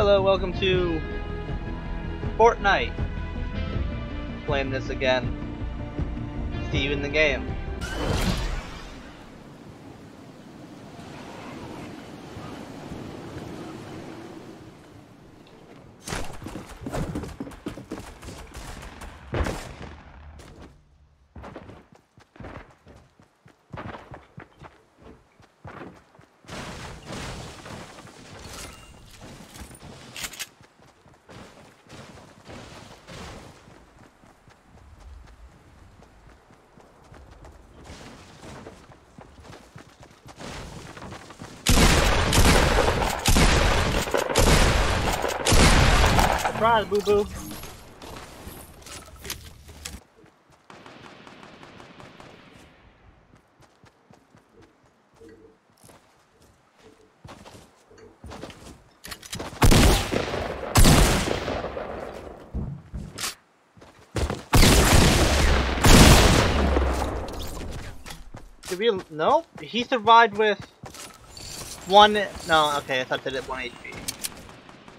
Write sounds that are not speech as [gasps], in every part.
Hello, welcome to Fortnite. Playing this again. See you in the game. Surprise, boo boo. Did we? No, he survived with one. No, okay, I thought that at one HP.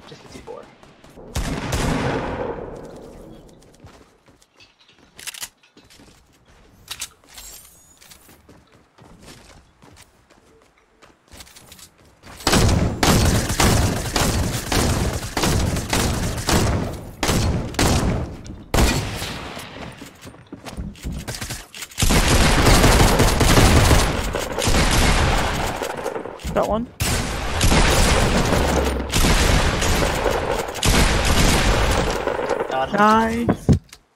Just 54. Got one. God, Nice.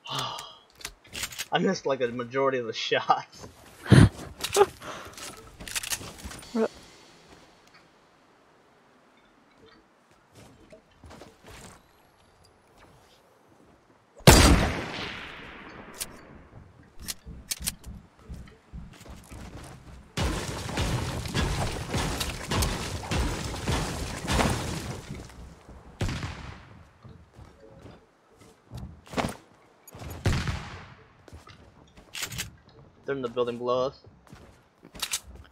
[gasps] I missed like a majority of the shots. [laughs] in the building below us.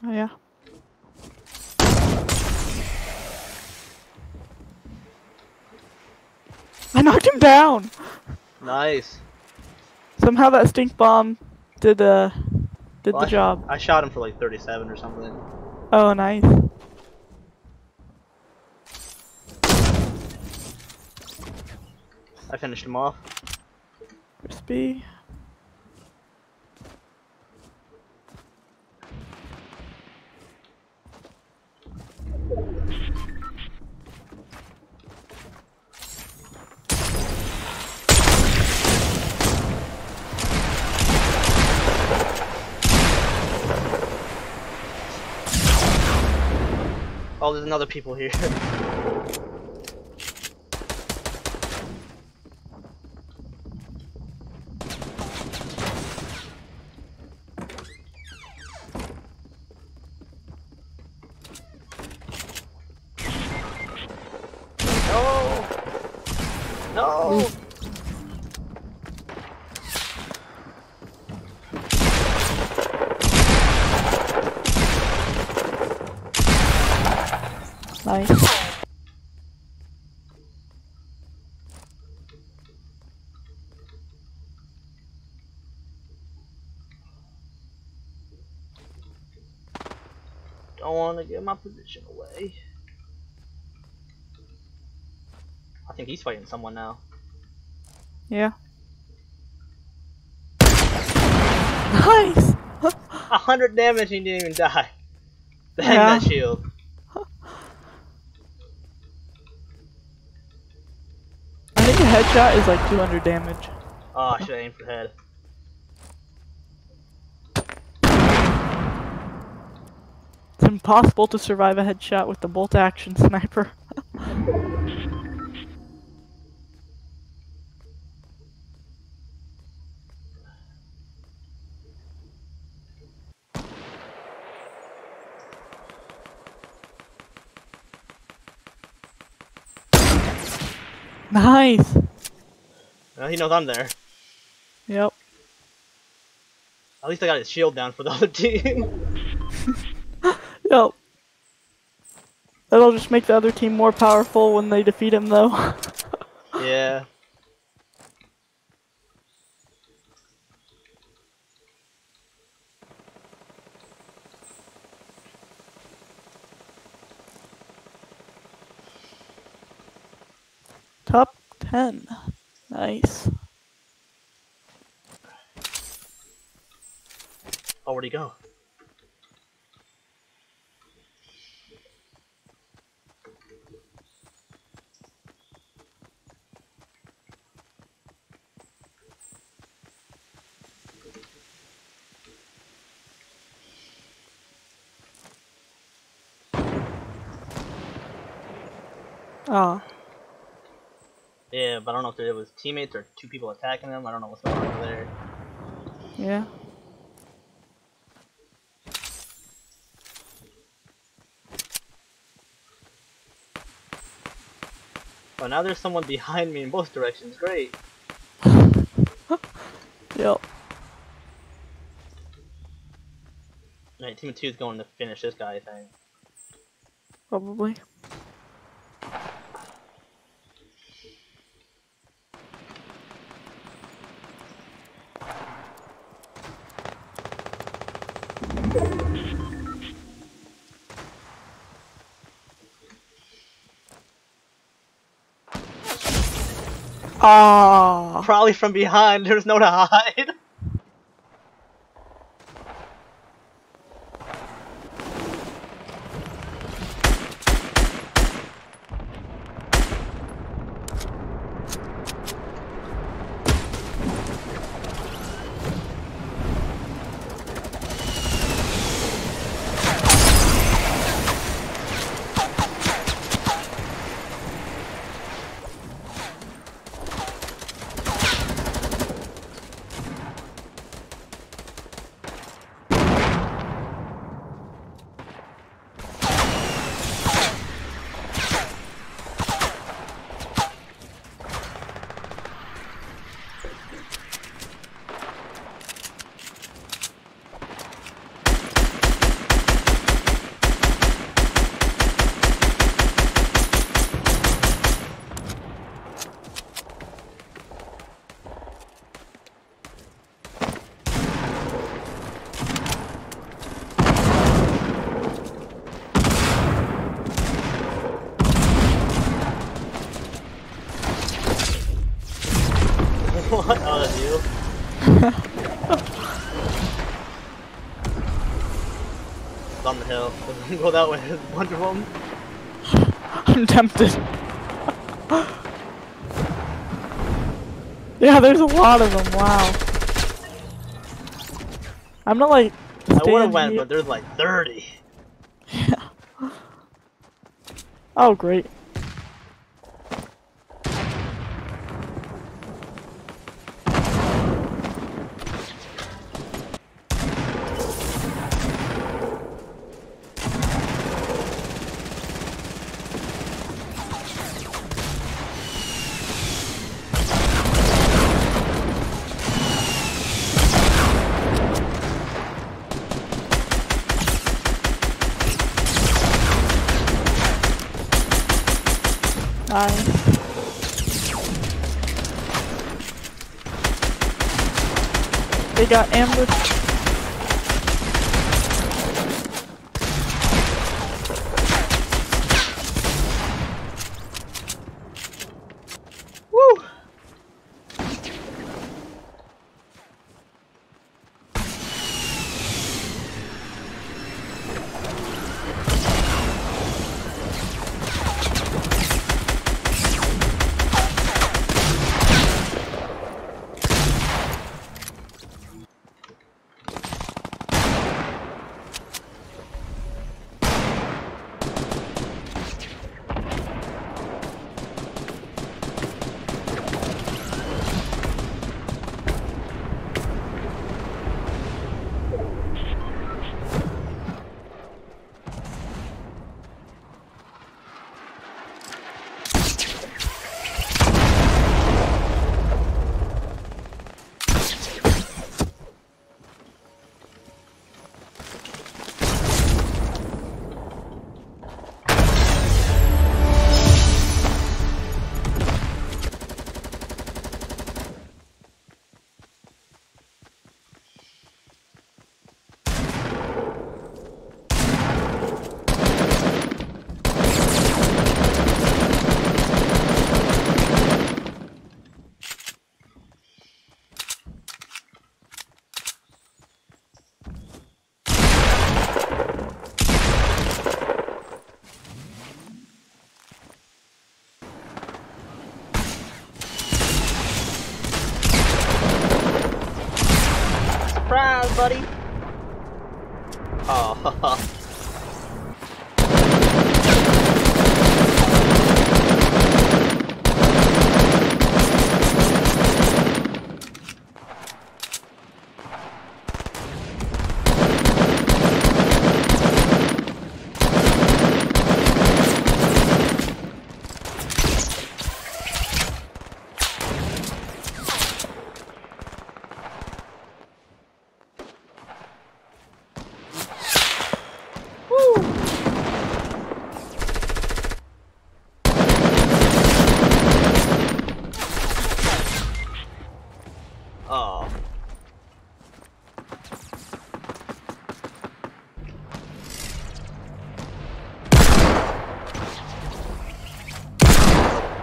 Oh yeah. I knocked him down. Nice. Somehow that stink bomb did uh did Well, the I- job. I shot him for like 37 or something. Oh nice. I finished him off. Crispy. Oh, there's another people here. [laughs] no! No! Mm. Nice. Don't want to give my position away. I think he's fighting someone now. Yeah. Nice. [laughs] A hundred damage and he didn't even die. Bang Yeah. that shield. I think a headshot is like 200 damage. Oh, I should aimed for head. It's impossible to survive a headshot with the bolt action sniper. [laughs] nice. He knows I'm there. Yep. At least I got his shield down for the other team. [laughs] Yep. That'll just make the other team more powerful when they defeat him, though. [laughs] Yeah. Top 10. Nice. Oh, where'd he go? Oh. Yeah, but I don't know if it was teammates or two people attacking them. I don't know what's going on over there. Yeah. Oh, now there's someone behind me in both directions. Great. [laughs] Yep. Alright, team of two is going to finish this guy, I think. Probably. Probably from behind. [laughs] There's no to hide. You. It's [laughs] on the hill. Go that way. A of them. I'm tempted. yeah, there's a lot of them. Wow. I'm not like. I would have went, but there's like 30. Yeah. [laughs] Oh, great. Got ambushed. Surprise, buddy! Oh, [laughs] Oh.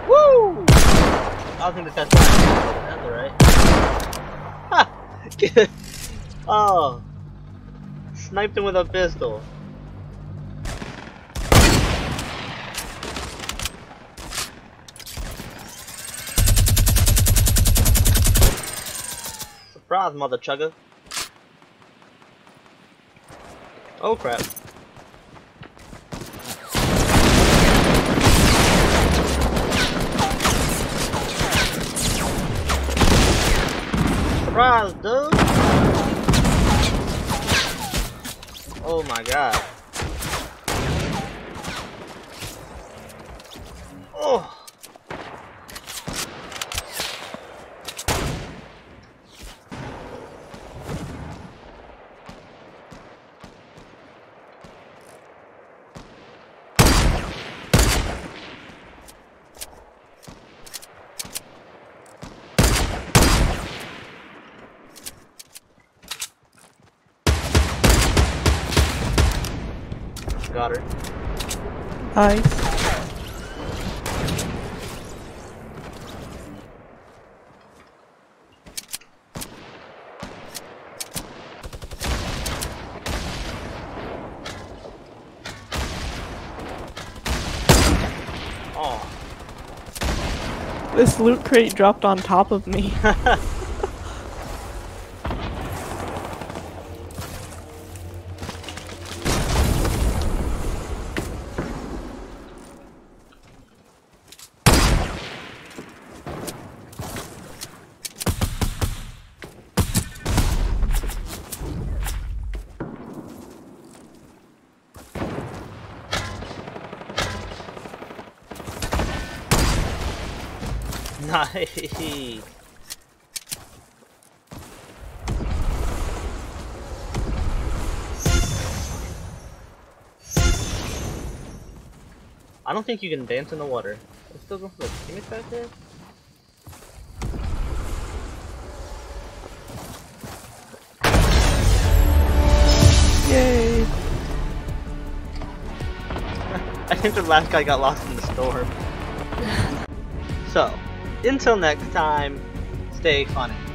Woo! I was gonna touch that. Alright. Ha! [laughs] oh. Sniped him with a pistol. Surprise, mother chugger. Oh crap. Surprise, dude! Oh my god. Oh! Got her. Nice. Oh. This loot crate dropped on top of me. [laughs] nice. I don't think you can dance in the water. I'm still going for the teammates back there? Yay! [laughs] I think the last guy got lost in the storm. [laughs] so, until next time, stay funny.